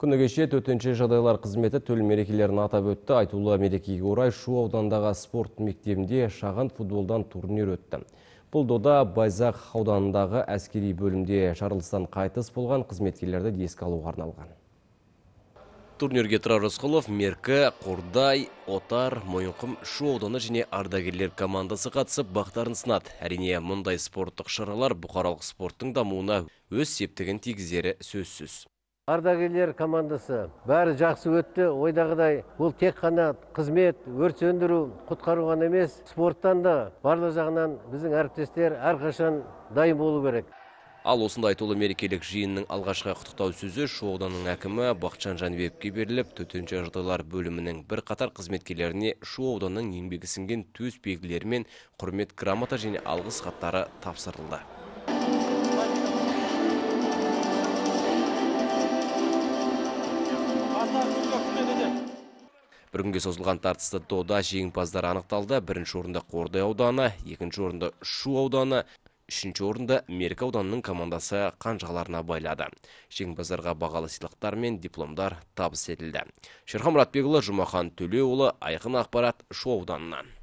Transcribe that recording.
Күні кеше төтенше жағдайлар қызметі төл мерекелерін атап өтті. Айтулы мерекеге орай Шу аудандағы спорт мектебінде шағын футболдан турнир өтті. Бұл дода Байзақ ауданындағы әскери бөлімде жарылыстан қайтыс болған қызметкерлерді еске алуға арналған. Турнирге Тұрар Рысқұлов, Меркі, Қордай, Отар, Мойынқұм, Шу ауданы және ардагерлер командасы қатысып бақтарын сынады. Әрине, мұндай спорттық шаралар бұқаралық спорттың дамуына өз септігін тигізері сөзсіз. Ардагерлер командасы бәрі жақсы өтті ойдағыдай бұл тек қана қызмет өрт сөндіру құтқару ғана емес спорттан да барлық жағынан біздің әріптестер әрқашан дайын болу керек Ал осындай айтулы мерекелік жиынның алғашқы құттықтау сөзі Шу ауданының әкімі Бақытжан Жанбековке беріліп, төтенше жағдайлар бөлімінің бір қатар қызметкерлеріне Шу ауданның еңбегі сіңген төс белгілері мен құрмет грамота және алғыс хаттары тапсырылды. Бір созылған тартысты дода жеңімпаздар анықталды. Бірінші орында Қордай ауданы, екінші орында Шу ауданы, үшінші орында Меркі ауданының командасы қанжығаларына байлады. Жеңімпаздарға бағалы сыйлықтар мен дипломдар табыс етілді. Шерхан Мұратбекұлы, Жұмахан Төлеуұлы, Айқын ақпарат Шу ауданынан.